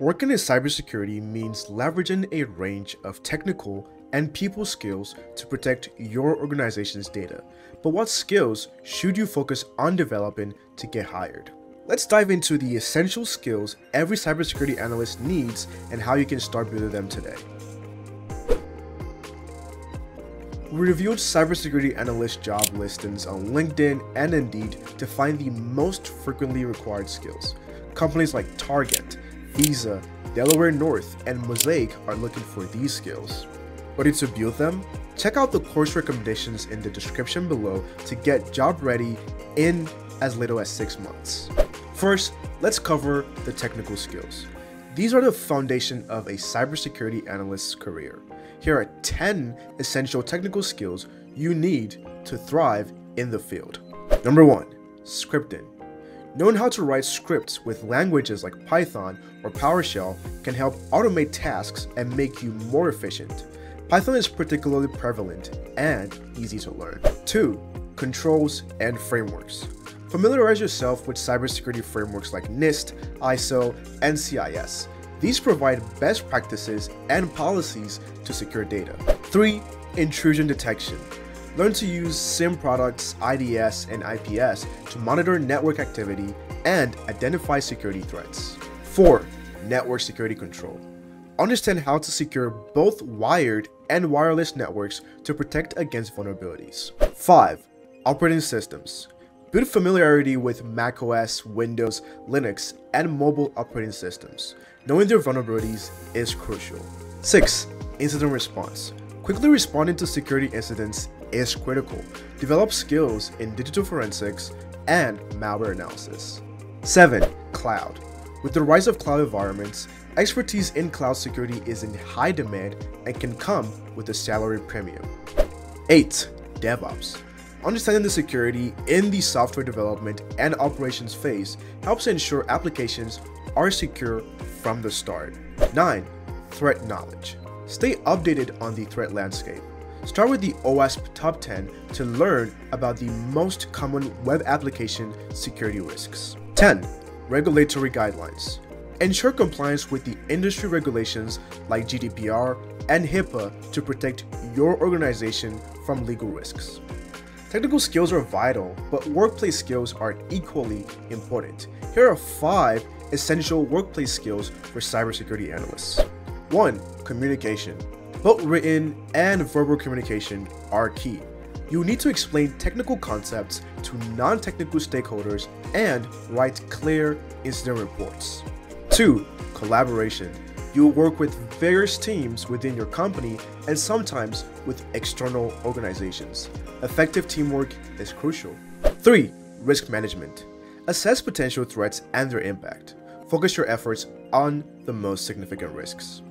Working in cybersecurity means leveraging a range of technical and people skills to protect your organization's data. But what skills should you focus on developing to get hired? Let's dive into the essential skills every cybersecurity analyst needs and how you can start building them today. We reviewed cybersecurity analyst job listings on LinkedIn and Indeed to find the most frequently required skills. Companies like Target, Visa, Delaware North, and Mosaic are looking for these skills. Ready to build them? Check out the course recommendations in the description below to get job ready in as little as 6 months. First, let's cover the technical skills. These are the foundation of a cybersecurity analyst's career. Here are 10 essential technical skills you need to thrive in the field. Number 1. Scripting. Knowing how to write scripts with languages like Python or PowerShell can help automate tasks and make you more efficient. Python is particularly prevalent and easy to learn. 2. Controls and frameworks. Familiarize yourself with cybersecurity frameworks like NIST, ISO, and CIS. These provide best practices and policies to secure data. 3. Intrusion detection. Learn to use SIEM products, IDS, and IPS to monitor network activity and identify security threats. 4. Network security control. Understand how to secure both wired and wireless networks to protect against vulnerabilities. 5. Operating systems. Build familiarity with macOS, Windows, Linux, and mobile operating systems. Knowing their vulnerabilities is crucial. 6. Incident response. Quickly responding to security incidents is critical. Develop skills in digital forensics and malware analysis. 7. Cloud. With the rise of cloud environments, expertise in cloud security is in high demand and can come with a salary premium. 8. DevOps. Understanding the security in the software development and operations phase helps ensure applications are secure from the start. 9. Threat knowledge. Stay updated on the threat landscape. Start with the OWASP Top 10 to learn about the most common web application security risks. 10. Regulatory guidelines. Ensure compliance with the industry regulations like GDPR and HIPAA to protect your organization from legal risks. Technical skills are vital, but workplace skills are equally important. Here are five essential workplace skills for cybersecurity analysts. 1. Communication. Both written and verbal communication are key. You need to explain technical concepts to non-technical stakeholders and write clear incident reports. 2. Collaboration. You'll work with various teams within your company and sometimes with external organizations. Effective teamwork is crucial. 3. Risk management. Assess potential threats and their impact. Focus your efforts on the most significant risks.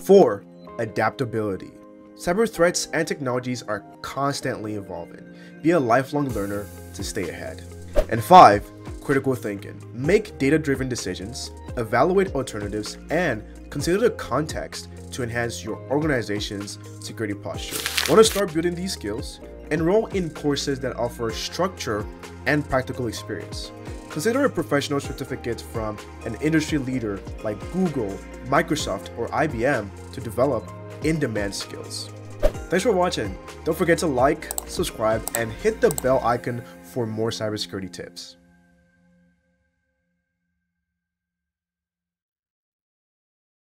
4. Adaptability. Cyber threats and technologies are constantly evolving. Be a lifelong learner to stay ahead. And 5. Critical thinking. Make data driven decisions, evaluate alternatives, and consider the context to enhance your organization's security posture. Want to start building these skills? Enroll in courses that offer structure and practical experience. Consider a professional certificate from an industry leader like Google, Microsoft, or IBM to develop in-demand skills. Thanks for watching. Don't forget to like, subscribe, and hit the bell icon for more cybersecurity tips.